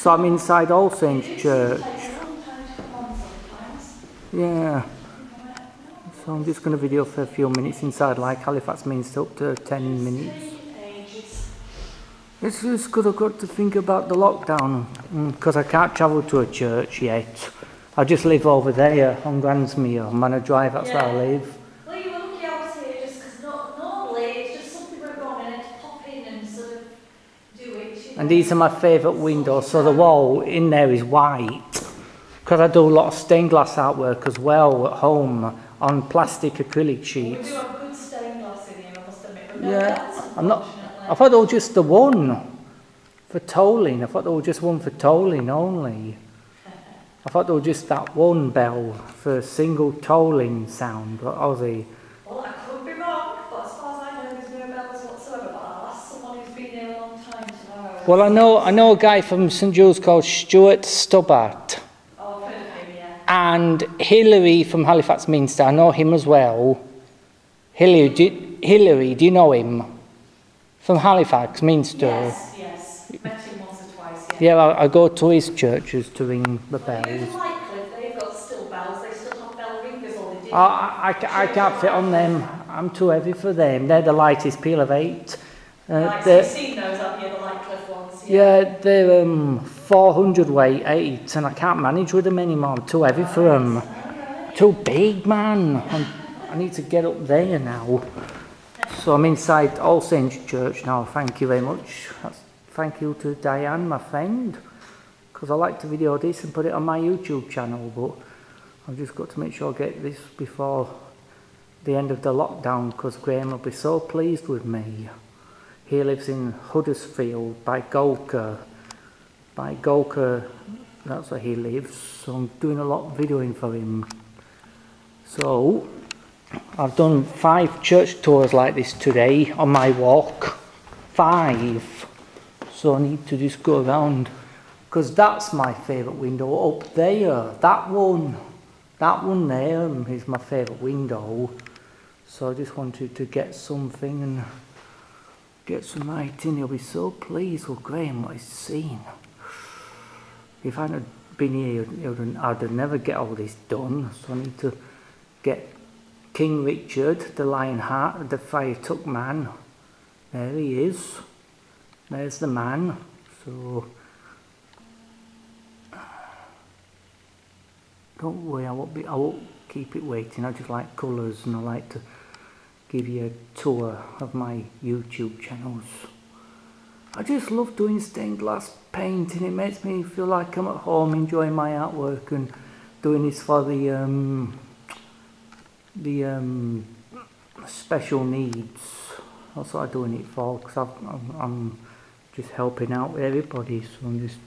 So I'm inside All Saints Church. Yeah. So I'm just going to video for a few minutes inside like Halifax Minster up to 10 minutes. It's just because I've got to think about the lockdown mm, because I can't travel to a church yet. I just live over there on Grandsmere, on Manor Drive, that's where I live. Well, you were lucky I was here just because not, normally it's just something we're going and to pop in and sort of do it. you And these are my favourite windows, so the wall in there is white. Because I do a lot of stained glass artwork as well at home on plastic acrylic sheets. do have good stained glass in here, I must admit. Yeah, I'm not- I thought there was just the one for tolling. I thought there was just one for tolling only. I thought there was just that one bell for a single tolling sound, but Aussie. Well, I could be wrong, but as far as I know, there's no bells whatsoever. But I'll ask someone who's been here a long time tomorrow. Well, I know I know a guy from St Jude's called Stuart Stubbart. Oh, I've heard of him, yeah. And Hilary from Halifax Minster, I know him as well. Hilary, do, Hillary, do you know him? From Halifax Minster. Yes, yes. Met him once or twice, yeah. Yeah, I, I go to his churches to ring the bells. like Cliff, they've got still bells, they still have bell ringers or they. I, I, I I can't fit on them. I'm too heavy for them. They're the lightest peal of eight. Uh, Right, so they're- you've seen those, have you, the Lightcliffe ones? Yeah, they're um, 400 weight eight, and I can't manage with them anymore. I'm too heavy for them. Too big, man. I'm, I need to get up there now. So I'm inside All Saints Church now. Thank you very much. That's, thank you to Diane, my friend, because I like to video this and put it on my YouTube channel. But I've just got to make sure I get this before the end of the lockdown, because Graham will be so pleased with me. He lives in Huddersfield by Golcar. By Golcar, that's where he lives. So I'm doing a lot of videoing for him. So I've done five church tours like this today on my walk. Five. So I need to just go around because that's my favourite window up there. That one. That one there is my favourite window. So I just wanted to get something and get some in. He'll be so pleased with Graham what he's seen. If I'd had been here, I'd have never get all this done. So I need to get King Richard, the Lionheart, the Fire Took Man. There he is. There's the man. So don't worry, I won't be. I won't keep it waiting. I just like colours, and I like to give you a tour of my YouTube channels. I just love doing stained glass painting. It makes me feel like I'm at home enjoying my artwork and doing this for the um, the um, special needs. That's what I'm doing it for because I'm, I'm just helping out with everybody. So I'm just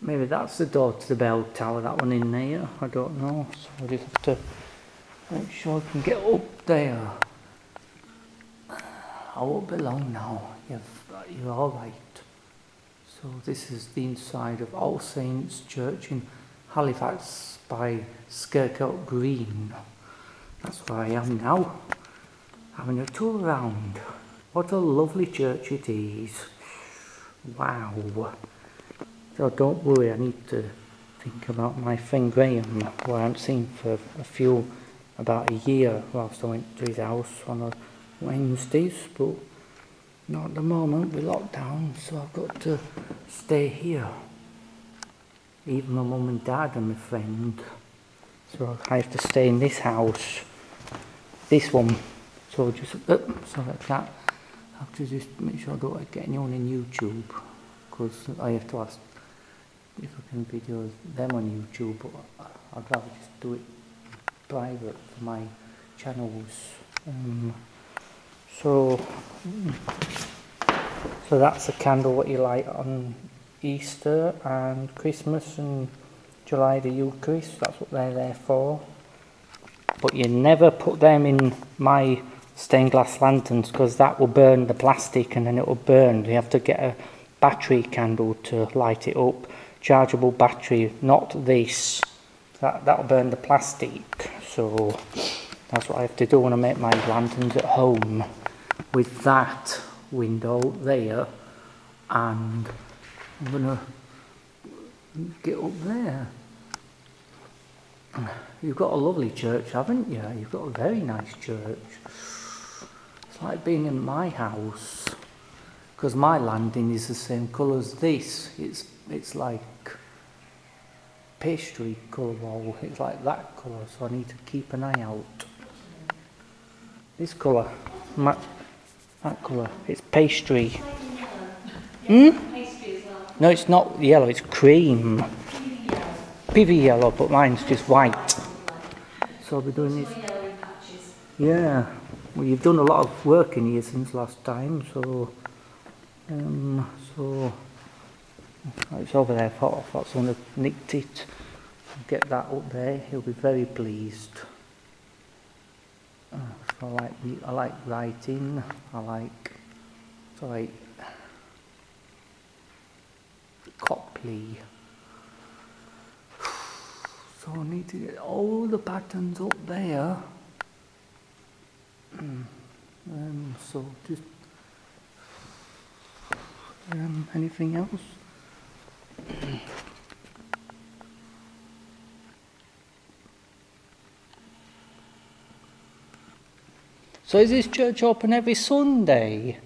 maybe that's the door to the bell tower. That one in there. I don't know. So I just have to make sure I can get up there. I won't be long now. You've, you're all right. So this is the inside of All Saints Church in Halifax by Skircoat Green. That's where I am now, having a tour around. What a lovely church it is. Wow. So don't worry, I need to think about my friend Graham, who I haven't seen for a few, about a year, whilst I went to his house on a Wednesdays, but not at the moment, we're locked down, so I've got to stay here. Even my mum and dad and my friend. So I have to stay in this house. This one. So just, uh, sorry, I can't. I have to just make sure I don't get anyone in YouTube. Because I have to ask if I can video them on YouTube. But I'd rather just do it private for my channels. Um, so, so that's a candle what you light on Easter and Christmas and July the Eucharist. That's what they're there for. But you never put them in my stained glass lanterns because that will burn the plastic and then it will burn. You have to get a battery candle to light it up. Chargeable battery, not this. That that'll burn the plastic. So that's what I have to do when I make my lanterns at home with that window there and I'm gonna get up there. You've got a lovely church, haven't you? You've got a very nice church. It's like being in my house. Because my landing is the same colour as this. It's, it's like pastry colour wall. It's like that colour, so I need to keep an eye out. This colour, ma- that colour, it's pastry. Hmm? No, it's not yellow, it's cream. Really yellow. But mine's just white. So I'll be doing this. Yeah, well, you've done a lot of work in here since last time, so. Um, so. It's over there, thought, thought someone had nicked it. Get that up there, he'll be very pleased. Uh, I like, I like writing, I like. I. Copley. So I need to get all the patterns up there. Mm. Um, so just um, anything else? So is this church open every Sunday?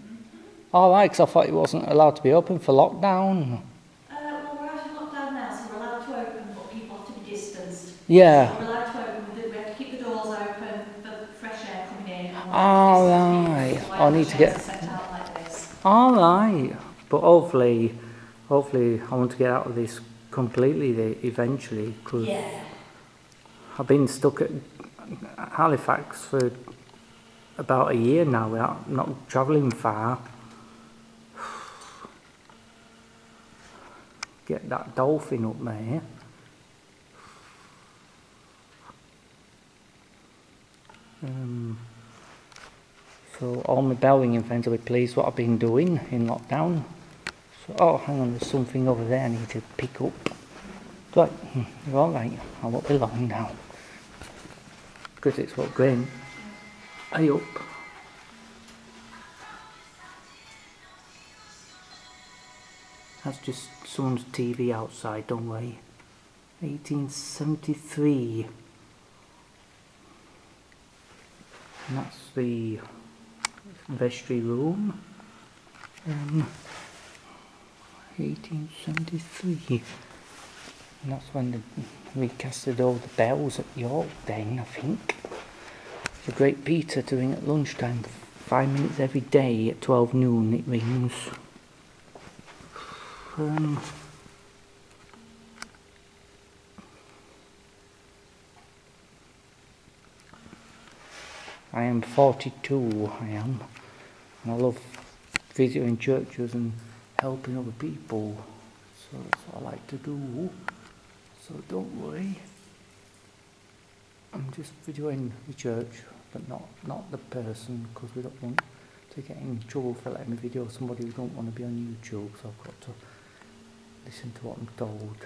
All right, 'cause I thought it wasn't allowed to be open for lockdown. Uh, well, we're out of lockdown now, so we're allowed to open, but people have to be distanced. Yeah. So we're allowed to open, we have to keep the doors open for fresh air coming in. All right. I need to get- chairs are set out like this. All right, but hopefully, hopefully, I want to get out of this completely eventually because Yeah. I've been stuck at Halifax for about a year now without not travelling far. Get that dolphin up there. Um, so all my Bellingham friends will be pleased what I've been doing in lockdown. Oh, hang on, there's something over there I need to pick up. Right, hmm, you're all right. I won't be long now. Because it's what Graham. Are you up? That's just someone's TV outside, don't worry. 1873. And that's the vestry room. Um, 1873. And that's when they recasted all the bells at York then, I think. The Great Peter doing at lunchtime, five minutes every day at 12 noon it rings. Um, I am 42, I am. And I love visiting churches and helping other people. So that's what I like to do. So don't worry. I'm just videoing the church, but not not the person, because we don't want to get in trouble for letting me video somebody who don't want to be on YouTube. So I've got to listen to what I'm told.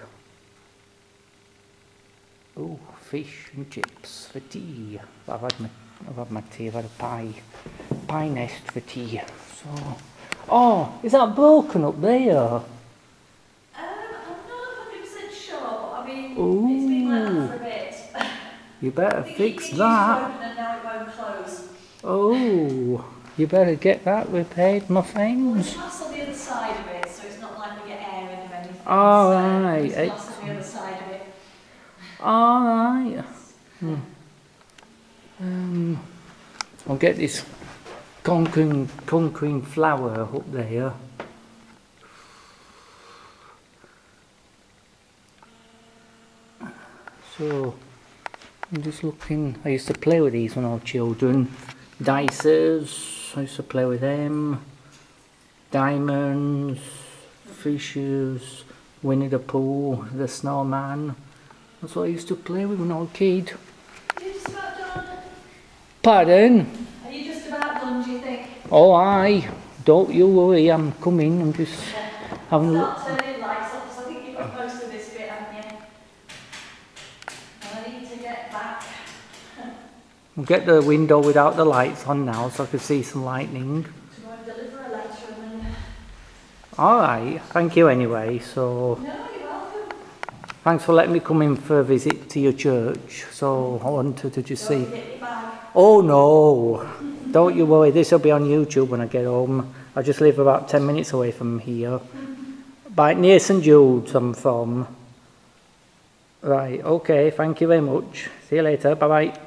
Oh, fish and chips for tea. I've had my I've had my tea. I've had a pie pie nest for tea. So, oh, is that broken up there? Um, I'm not 100% sure, but I mean, it's been like that for a bit. You better fix that. open and now it won't close. Oh, you better get that repaired, my Well, friends. it's on the other side of it, so it's not like we get air in or anything. Oh, so right, glass on the other side of it. All right. Hmm. Um, I'll get this conquering, conquering flower up there. So, I'm just looking. I used to play with these when I was children. Dicers, I used to play with them. Diamonds, fishes, Winnie the Pooh, the snowman. That's what I used to play with when I was a kid. Are you just about done? Pardon? Are you just about done, do you think? Oh, aye. Don't you worry, I'm coming. I'm just having a look. Start turning lights off, I think you've got most of this bit, haven't you? I need to get back. we'll get the window without the lights on now so I can see some lightning. to deliver a letter and then... Alright, thank you anyway. So, No, you're welcome. Thanks for letting me come in for a visit to your church. So I wanted to just see. forget your bag. Oh no, don't you worry. This will be on YouTube when I get home. I just live about 10 minutes away from here. By near St Jude's, I'm from. Right, okay, thank you very much. See you later. Bye bye.